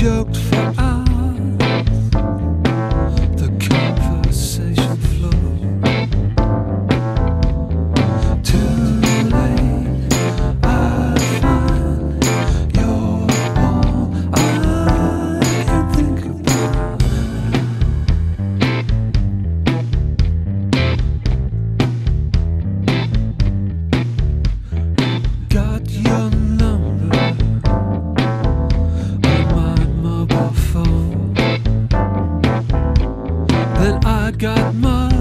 joked Got my